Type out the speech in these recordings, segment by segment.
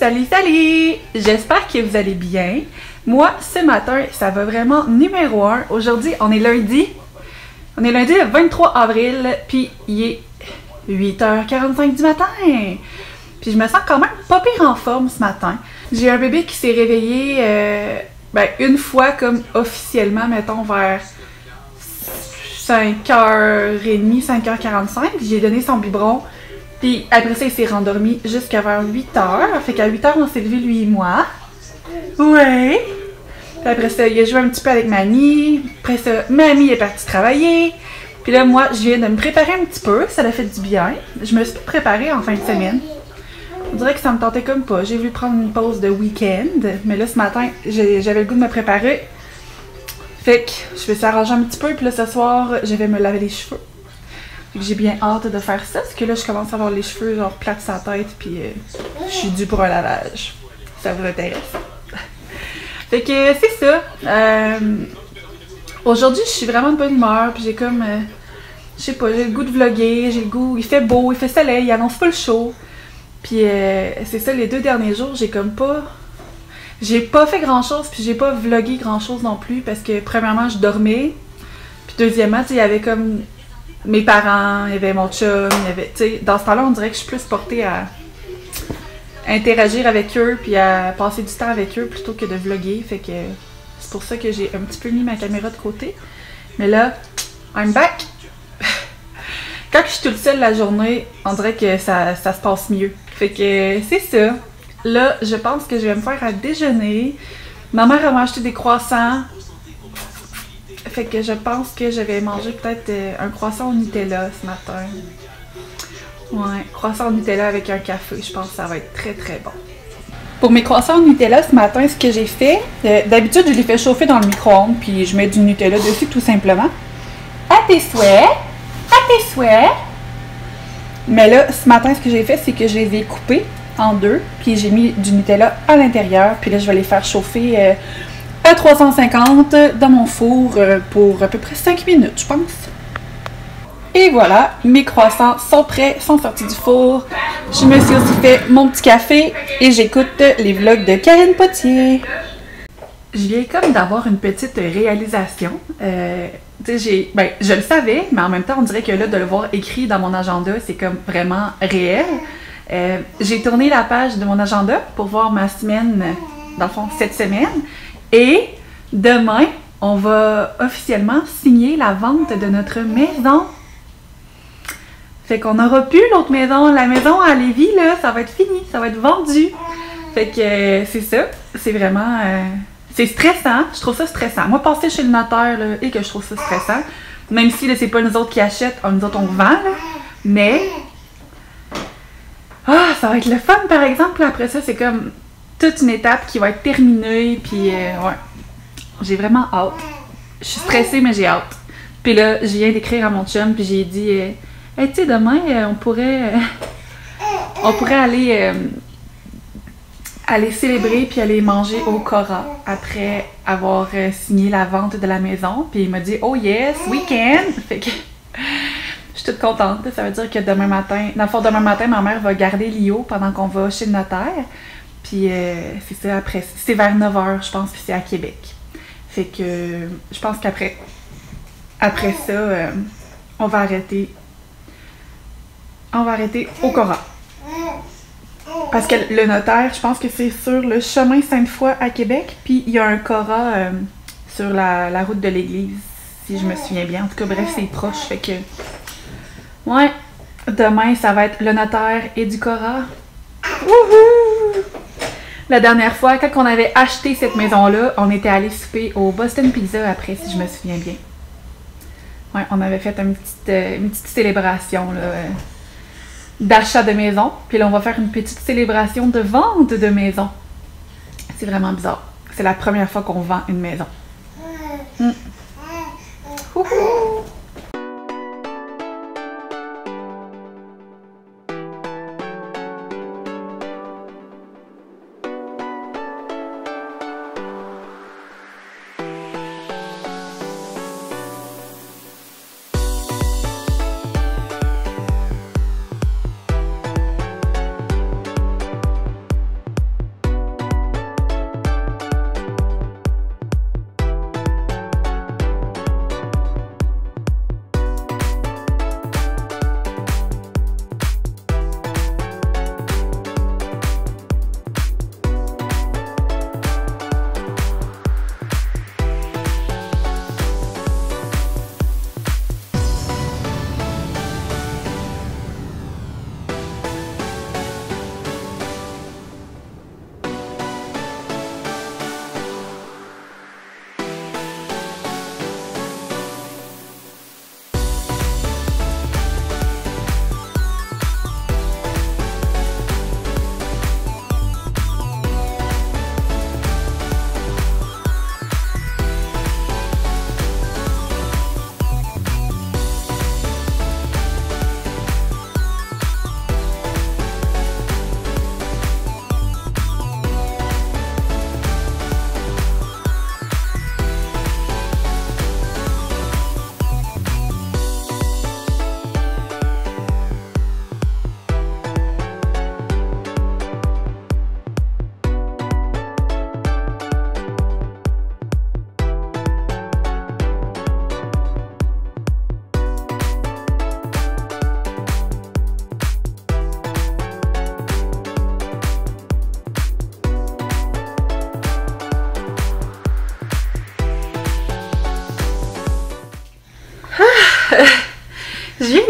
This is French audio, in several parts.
Salut, salut! J'espère que vous allez bien. Moi, ce matin, ça va vraiment numéro un. Aujourd'hui, on est lundi. On est lundi le 23 avril, puis il est 8h45 du matin. Puis je me sens quand même pas pire en forme ce matin. J'ai un bébé qui s'est réveillé euh, ben, une fois comme officiellement, mettons, vers 5h30, 5h45. J'ai donné son biberon. Puis après ça, il s'est rendormi jusqu'à vers 8h. Fait qu'à 8h, on s'est levé lui et moi. Ouais. Puis après ça, il a joué un petit peu avec Mamie. Après ça, Mamie est partie travailler. Puis là, moi, je viens de me préparer un petit peu. Ça l'a fait du bien. Je me suis préparée en fin de semaine. On dirait que ça me tentait comme pas. J'ai voulu prendre une pause de week-end. Mais là, ce matin, j'avais le goût de me préparer. Fait que je vais s'arranger un petit peu. Puis là, ce soir, je vais me laver les cheveux. J'ai bien hâte de faire ça, parce que là, je commence à avoir les cheveux genre plates sa tête, puis euh, je suis due pour un lavage. Ça vous intéresse? fait que c'est ça. Euh, aujourd'hui, je suis vraiment de bonne humeur, puis j'ai comme, euh, je sais pas, j'ai le goût de vlogger, j'ai le goût, il fait beau, il fait soleil, il annonce pas le chaud. Puis c'est ça, les deux derniers jours, j'ai comme pas... J'ai pas fait grand chose, puis j'ai pas vlogué grand chose non plus, parce que premièrement, je dormais. Puis deuxièmement, il y avait comme mes parents, il y avait mon chum, il y avait, tu sais, dans ce temps-là, on dirait que je suis plus portée à interagir avec eux puis à passer du temps avec eux plutôt que de vlogger. Fait que c'est pour ça que j'ai un petit peu mis ma caméra de côté. Mais là, I'm back! Quand je suis toute seule la journée, on dirait que ça, ça se passe mieux. Fait que c'est ça. Là, je pense que je vais me faire à déjeuner. Ma mère m'a acheté des croissants. Fait que je pense que je vais manger peut-être euh, un croissant au Nutella ce matin. Ouais, croissant au Nutella avec un café. Je pense que ça va être très très bon. Pour mes croissants au Nutella ce matin, ce que j'ai fait, euh, d'habitude je les fais chauffer dans le micro-ondes puis je mets du Nutella dessus tout simplement. À tes souhaits, à tes souhaits. Mais là, ce matin, ce que j'ai fait, c'est que je les ai coupés en deux, puis j'ai mis du Nutella à l'intérieur, puis là je vais les faire chauffer euh, à 350 dans mon four euh, pour à peu près 5 minutes, je pense. Et voilà, mes croissants sont prêts, sont sortis du four. Je me suis aussi fait mon petit café et j'écoute les vlogs de Karine Potier. Je viens comme d'avoir une petite réalisation. Euh, ben, je le savais, mais en même temps, on dirait que là, de le voir écrit dans mon agenda, c'est comme vraiment réel. Euh, j'ai tourné la page de mon agenda pour voir ma semaine, dans le fond, cette semaine. Et demain, on va officiellement signer la vente de notre maison. Fait qu'on n'aura plus l'autre maison. La maison à Lévis, là, ça va être fini. Ça va être vendu. Fait que euh, c'est ça. C'est vraiment... Euh, c'est stressant. Je trouve ça stressant. Moi, passer chez le notaire, là, et que je trouve ça stressant, même si, là, c'est pas nous autres qui achètent, nous autres, on vend, là. Mais... Ah, ça va être le fun, par exemple. Après ça, c'est comme toute une étape qui va être terminée. Puis, euh, ouais. J'ai vraiment hâte. Je suis stressée, mais j'ai hâte. Puis là, je viens d'écrire à mon chum, puis j'ai dit euh, tu sais, demain, euh, on pourrait. on pourrait aller. aller célébrer puis aller manger au Cora après avoir signé la vente de la maison. Puis il m'a dit Oh yes, week-end! Fait que. Je suis toute contente. Ça veut dire que demain matin, dans le demain matin, ma mère va garder Lio pendant qu'on va chez le notaire. Puis euh, c'est ça après. C'est vers 9h, je pense, puis c'est à Québec. Fait que je pense qu'après après ça, euh, on va arrêter. On va arrêter au Cora. Parce que le notaire, je pense que c'est sur le chemin Sainte-Foy à Québec. Puis il y a un Cora euh, sur la, la, route de l'église, si je me souviens bien. En tout cas, bref, c'est proche. Fait que. Ouais. Demain, ça va être le notaire et du Cora. Wouhou! La dernière fois, quand on avait acheté cette maison-là, on était allé souper au Boston Pizza après, si je me souviens bien. Ouais, on avait fait une petite, euh, une petite célébration euh, d'achat de maison. Puis là, on va faire une petite célébration de vente de maison. C'est vraiment bizarre. C'est la première fois qu'on vend une maison. Mm.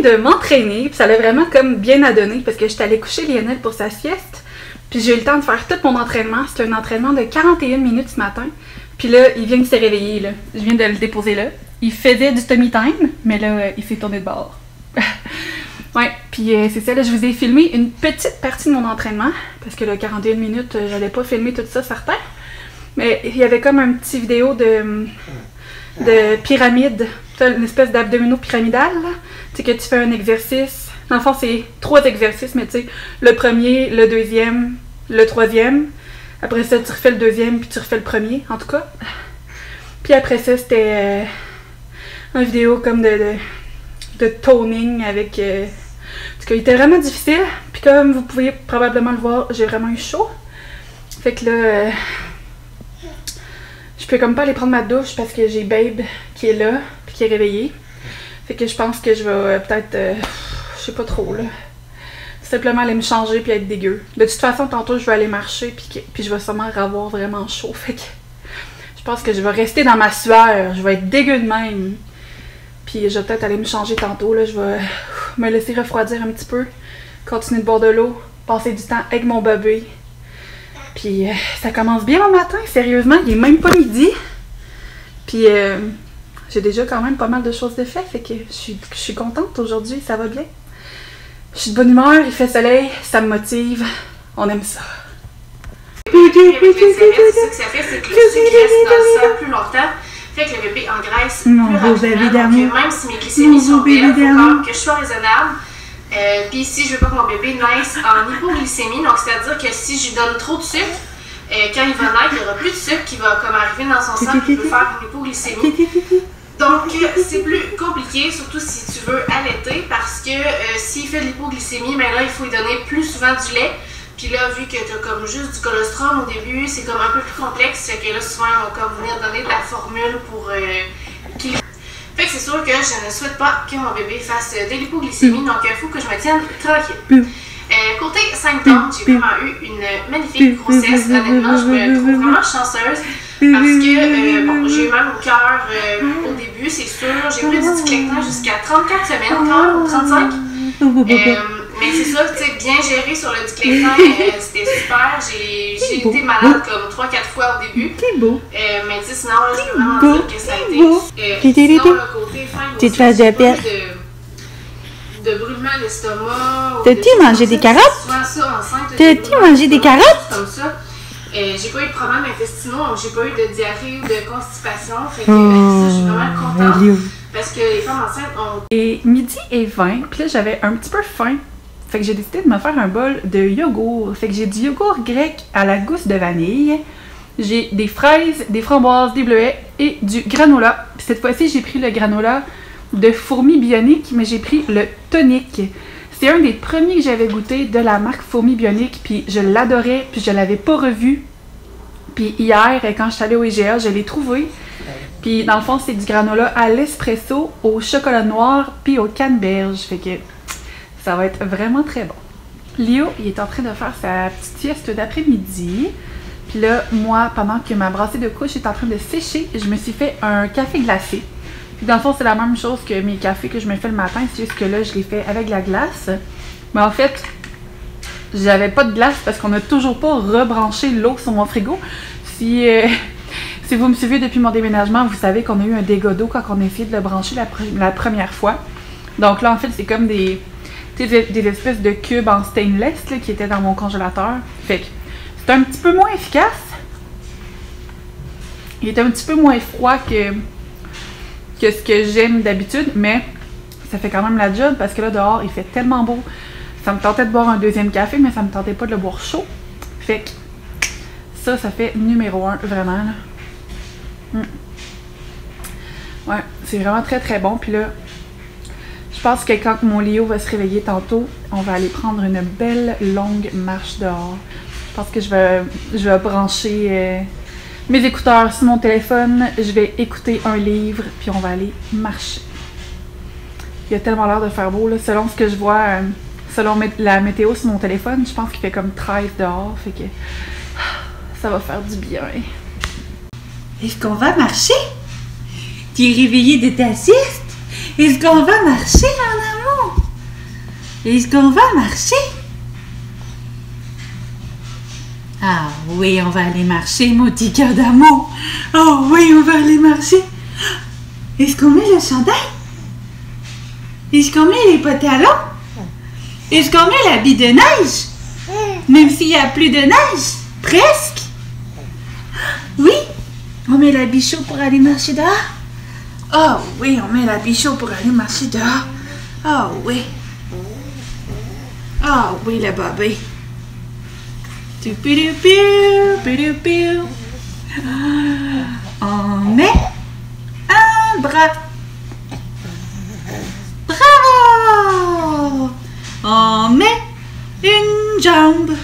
De m'entraîner, puis ça l'a vraiment comme bien à donner parce que j'étais allée coucher Lionel pour sa sieste. Puis j'ai eu le temps de faire tout mon entraînement. C'était un entraînement de 41 minutes ce matin. Puis là, il vient de se réveiller, là. Je viens de le déposer là. Il faisait du tummy time, mais là, euh, il s'est tourné de bord. ouais, puis euh, c'est ça, là, je vous ai filmé une petite partie de mon entraînement. Parce que là, 41 minutes, euh, j'allais pas filmer tout ça, certain. Mais il y avait comme un petit vidéo de, de pyramide. Une espèce d'abdominaux pyramidal, là. Sais, que tu fais un exercice. Dans le fond, c'est trois exercices, mais tu sais, le premier, le deuxième, le troisième. Après ça, tu refais le deuxième, puis tu refais le premier, en tout cas. Puis après ça, c'était euh, une vidéo comme de, de, toning avec... en tout cas, il était vraiment difficile. Puis comme vous pouvez probablement le voir, j'ai vraiment eu chaud. Fait que là, euh, je peux comme pas aller prendre ma douche parce que j'ai Babe qui est là, puis qui est réveillée. Fait que je pense que je vais euh, peut-être... euh, je sais pas trop, là. Simplement aller me changer puis être dégueu. De toute façon, tantôt, je vais aller marcher puis, puis je vais sûrement avoir vraiment chaud. Fait que je pense que je vais rester dans ma sueur. Je vais être dégueu de même. Puis je vais peut-être aller me changer tantôt. Là. Je vais me laisser refroidir un petit peu. Continuer de boire de l'eau. Passer du temps avec mon bébé. Puis euh, ça commence bien mon matin. Sérieusement, il est même pas midi. Puis euh, j'ai déjà quand même pas mal de choses de fait. Fait que je suis, je suis contente aujourd'hui. Ça va bien. Je suis de bonne humeur. Il fait soleil. Ça me motive. On aime ça. Le bébé ça que ça fait, c'est que le sucre reste dans le sang plus longtemps. Fait que le bébé engraisse plus rapidement. Donc, même si mes glycémies sont belles, il faut que je sois raisonnable. Euh, Puis si je veux pas que mon bébé naisse en hypoglycémie, donc c'est-à-dire que si je lui donne trop de sucre, euh, quand il va naître, il n'y aura plus de sucre qui va comme arriver dans son sang qui peut faire une hypoglycémie. Donc, euh, c'est plus compliqué, surtout si tu veux allaiter, parce que euh, s'il fait de l'hypoglycémie, ben là, il faut lui donner plus souvent du lait. Puis là, vu que tu as comme juste du colostrum au début, c'est comme un peu plus complexe. Fait que là, souvent, on va comme venir donner de la formule pour euh, qu'il. Fait que c'est sûr que je ne souhaite pas que mon bébé fasse de l'hypoglycémie, donc il faut que je me tienne tranquille. Euh, côté symptômes, j'ai vraiment eu une magnifique grossesse. Honnêtement, je me trouve vraiment chanceuse. Parce que, euh, bon, j'ai eu mal au cœur euh, au début, c'est sûr. J'ai pris du Ticlectin jusqu'à 34 semaines, quand même, ou 35. Euh, mais c'est ça, tu sais, bien géré sur le Ticlectin, euh, c'était super. J'ai été malade comme 3-4 fois au début. C'est beau. Euh, mais tu sais, sinon, je peux vraiment dire que ça a été. Euh, sinon, le côté fin, aussi, face de perte. de, de brûlement d'estomac. T'as-tu mangé des carottes? T'as-tu mangé des carottes? Comme ça. Euh, j'ai pas eu de problèmes intestinaux, donc j'ai pas eu de diarrhée ou de constipation. Fait que Oh, ça, je suis vraiment contente. Parce que les femmes enceintes ont Et midi et 20, puis là j'avais un petit peu faim. Fait que j'ai décidé de me faire un bol de yogourt. Fait que j'ai du yogourt grec à la gousse de vanille. J'ai des fraises, des framboises, des bleuets et du granola. Puis cette fois-ci, j'ai pris le granola de fourmi bionique, mais j'ai pris le tonique. C'est un des premiers que j'avais goûté de la marque Fourmi Bionique, puis je l'adorais, puis je l'avais pas revu. Puis hier, quand je suis allée au IGA, je l'ai trouvé. Puis dans le fond, c'est du granola à l'espresso, au chocolat noir, puis au canneberge. Fait que ça va être vraiment très bon. Léo, il est en train de faire sa petite sieste d'après-midi. Puis là, moi, pendant que ma brassée de couche est en train de sécher, je me suis fait un café glacé. Dans le fond, c'est la même chose que mes cafés que je me fais le matin, c'est juste que là, je les fais avec la glace. Mais en fait, j'avais pas de glace parce qu'on n'a toujours pas rebranché l'eau sur mon frigo. Si, euh, si vous me suivez depuis mon déménagement, vous savez qu'on a eu un dégât d'eau quand on a essayé de le brancher la, pre- la première fois. Donc là, en fait, c'est comme des, des, des espèces de cubes en stainless qui étaient dans mon congélateur. Fait que c'est un petit peu moins efficace. Il est un petit peu moins froid que, que ce que j'aime d'habitude, mais ça fait quand même la job parce que là, dehors, il fait tellement beau. Ça me tentait de boire un deuxième café, mais ça me tentait pas de le boire chaud. Fait que ça, ça fait numéro un, vraiment. Là. Mm. Ouais, c'est vraiment très très bon. Puis là, je pense que quand mon Léo va se réveiller tantôt, on va aller prendre une belle longue marche dehors. Je pense que je vais, je brancher euh, mes écouteurs sur mon téléphone, je vais écouter un livre, puis on va aller marcher. Il y a tellement l'air de faire beau, là, selon ce que je vois, euh, selon la météo sur mon téléphone, je pense qu'il fait comme 13 dehors, fait que ça va faire du bien. Est-ce qu'on va marcher? Tu es réveillé de ta sieste? Est-ce qu'on va marcher, mon amour? Est-ce qu'on va marcher? Ah oui, on va aller marcher, mon petit cœur d'amour. Oh oui, on va aller marcher. Est-ce qu'on met le chandail? Est-ce qu'on met les pantalons? Est-ce qu'on met l'habit de neige? Même s'il n'y a plus de neige? Presque? Oui, on met l'habit chaud pour aller marcher dehors. Oh oui, on met l'habit chaud pour aller marcher dehors. Oh oui. Oh oui, le bébé. Tupidupiu, On met un bras. Bravo! On met une jambe.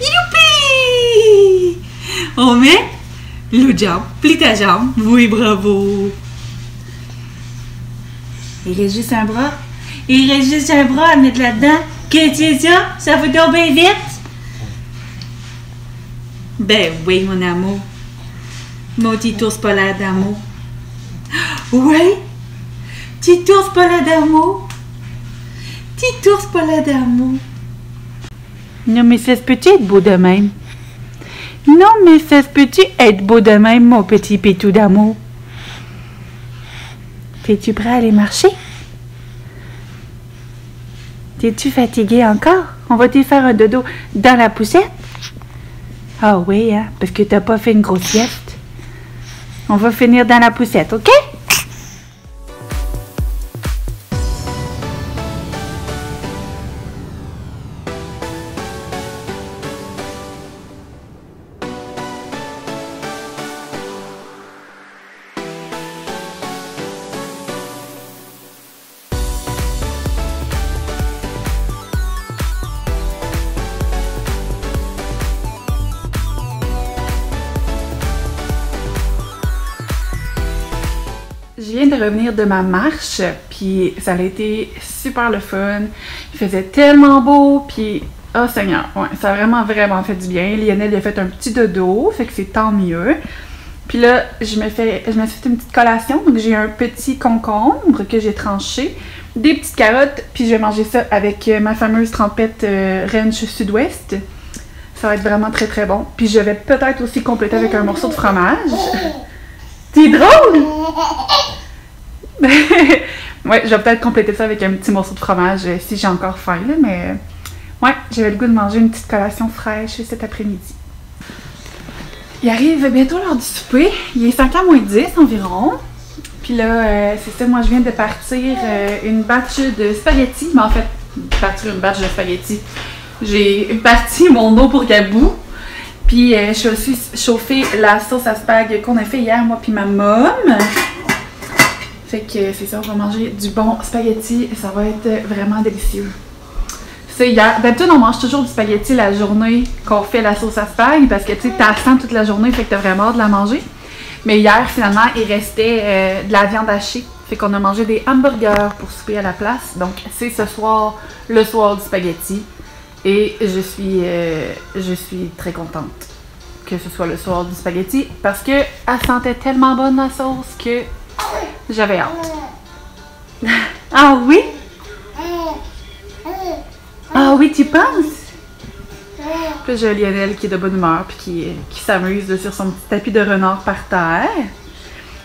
Youpi! On met l'autre jambe. Plie ta jambe. Oui, bravo. Il reste juste un bras. Il reste juste un bras à mettre là-dedans. Qu'est-ce que c'est ça? Ça vous tomber vite? Ben oui, mon amour. Mon petit ours polaire d'amour. Oui! Petit ours polaire d'amour. Petit ours polaire d'amour. Non, mais ça se peut-tu être beau de même? Non, mais ça se peut-tu être beau de même, mon petit pétou d'amour? Es-tu prêt à aller marcher? T'es-tu fatigué encore? On va te faire un dodo dans la poussette? Ah oui, hein? Parce que t'as pas fait une grosse sieste. On va finir dans la poussette, OK? De revenir de ma marche, puis ça a été super le fun. Il faisait tellement beau, puis oh Seigneur, ouais, ça a vraiment vraiment fait du bien. Lionel il a fait un petit dodo, fait que c'est tant mieux. Puis là, je me fais, je me suis fait une petite collation, donc j'ai un petit concombre que j'ai tranché, des petites carottes, puis je vais manger ça avec euh, ma fameuse trempette euh, Ranch Sud-Ouest. Ça va être vraiment très très bon. Puis je vais peut-être aussi compléter avec un morceau de fromage. C'est drôle! ouais, je vais peut-être compléter ça avec un petit morceau de fromage euh, si j'ai encore faim, là, mais euh, ouais, j'avais le goût de manger une petite collation fraîche cet après-midi. Il arrive bientôt l'heure du souper. Il est 5h moins 10 environ. Puis là, euh, c'est ça, moi je viens de partir euh, une batch de spaghettis. Mais en fait, partir une batch de spaghettis. J'ai parti mon eau pour Gabou. Puis euh, je suis chauffé la sauce à spag qu'on a fait hier, moi puis ma mom. Fait que c'est ça, on va manger du bon spaghetti et ça va être vraiment délicieux. D'habitude, on mange toujours du spaghetti la journée qu'on fait la sauce à spag parce que tu t'as faim toute la journée, fait que t'as vraiment hâte de la manger. Mais hier, finalement, il restait euh, de la viande hachée. Fait qu'on a mangé des hamburgers pour souper à la place. Donc, c'est ce soir, le soir du spaghetti. Et je suis, euh, je suis très contente que ce soit le soir du spaghetti parce que elle sentait tellement bonne la sauce que j'avais hâte. ah oui? Ah oui, tu penses? Puis j'ai Lionel qui est de bonne humeur puis qui, qui s'amuse sur son petit tapis de renard par terre.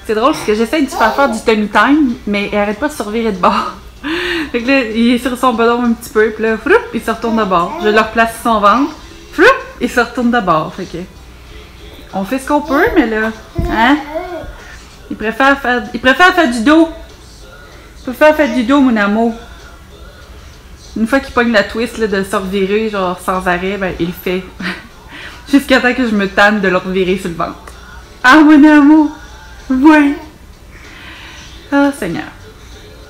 C'est drôle parce que j'essaie de lui faire faire du tummy time, mais il arrête pas de se revirer de bord. Fait que là, il est sur son ballon un petit peu, puis là, froup, il se retourne de bord. Je le replace sur son ventre, froup, il se retourne de bord. Fait que, on fait ce qu'on peut, mais là, hein? Il préfère faire, du dos. Il préfère faire du dos, mon amour. Une fois qu'il pogne la twist là, de se revirer, genre sans arrêt, ben, il le fait. Jusqu'à temps que je me tanne de le revirer sur le ventre. Ah, mon amour! Ouais! Ah, Seigneur.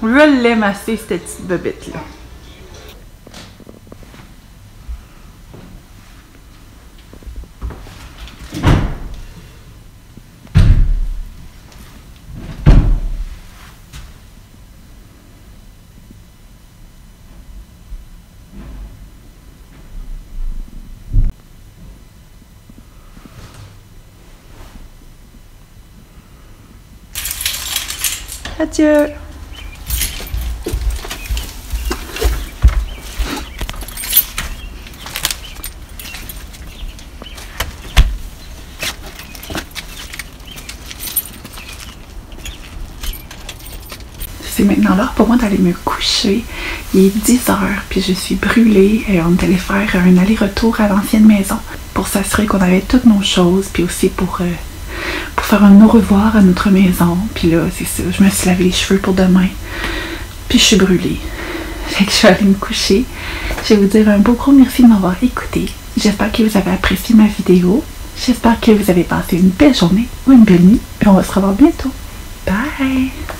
Je l'aime assez, cette petite bobette-là. Adieu. C'est maintenant l'heure pour moi d'aller me coucher. Il est 10 heures, puis je suis brûlée et on est allé faire un aller-retour à l'ancienne maison pour s'assurer qu'on avait toutes nos choses, puis aussi pour euh, pour faire un au revoir à notre maison. Puis là, c'est ça, je me suis lavé les cheveux pour demain. Puis je suis brûlée. Fait que je vais aller me coucher. Je vais vous dire un beau gros merci de m'avoir écouté. J'espère que vous avez apprécié ma vidéo. J'espère que vous avez passé une belle journée ou une belle nuit. Et on va se revoir bientôt. Bye!